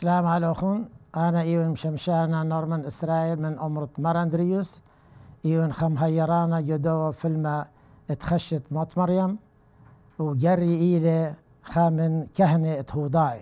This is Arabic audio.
سلام عليكم أنا إيون مشمشانا نورمان إسرائيل من أمرة ماراندريوس إيون خم هيرانا جدو فيلم اتخشت موت مريم. وجري إيلي خامن كهنة إتهوداي.